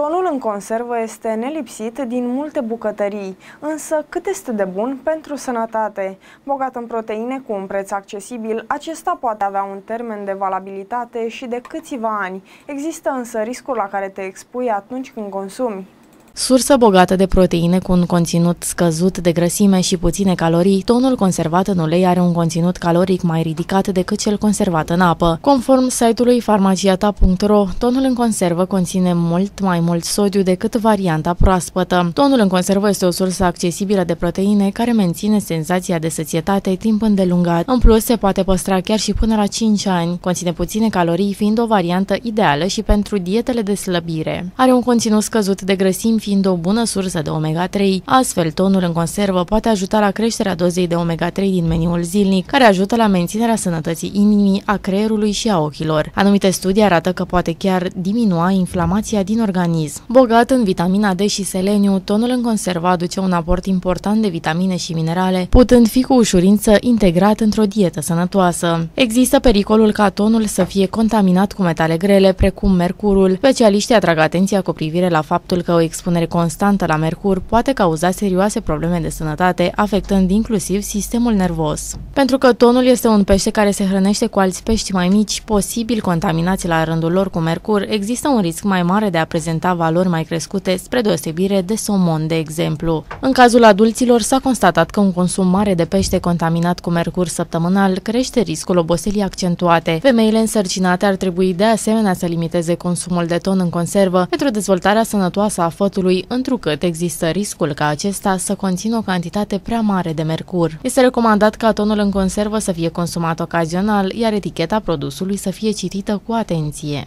Tonul în conservă este nelipsit din multe bucătării, însă cât este de bun pentru sănătate? Bogat în proteine cu un preț accesibil, acesta poate avea un termen de valabilitate și de câțiva ani. Există însă riscul la care te expui atunci când consumi. Sursă bogată de proteine cu un conținut scăzut de grăsime și puține calorii, tonul conservat în ulei are un conținut caloric mai ridicat decât cel conservat în apă. Conform site-ului farmaciata.ro, tonul în conservă conține mult mai mult sodiu decât varianta proaspătă. Tonul în conservă este o sursă accesibilă de proteine care menține senzația de sățietate timp îndelungat. În plus, se poate păstra chiar și până la 5 ani. Conține puține calorii, fiind o variantă ideală și pentru dietele de slăbire. Are un conținut scăzut de grăsimi, fiind o bună sursă de omega-3. Astfel, tonul în conservă poate ajuta la creșterea dozei de omega-3 din meniul zilnic, care ajută la menținerea sănătății inimii, a creierului și a ochilor. Anumite studii arată că poate chiar diminua inflamația din organism. Bogat în vitamina D și seleniu, tonul în conservă aduce un aport important de vitamine și minerale, putând fi cu ușurință integrat într-o dietă sănătoasă. Există pericolul ca tonul să fie contaminat cu metale grele, precum mercurul. Specialiștii atrag atenția cu privire la faptul că o expunere expunere constantă la mercur poate cauza serioase probleme de sănătate, afectând inclusiv sistemul nervos. Pentru că tonul este un pește care se hrănește cu alți pești mai mici, posibil contaminați la rândul lor cu mercur, există un risc mai mare de a prezenta valori mai crescute spre deosebire de somon, de exemplu. În cazul adulților s-a constatat că un consum mare de pește contaminat cu mercur săptămânal crește riscul oboselii accentuate. Femeile însărcinate ar trebui de asemenea să limiteze consumul de ton în conservă pentru dezvoltarea sănătoasă a fătului produsului, întrucât există riscul ca acesta să conțină o cantitate prea mare de mercur. Este recomandat ca tonul în conservă să fie consumat ocazional, iar eticheta produsului să fie citită cu atenție.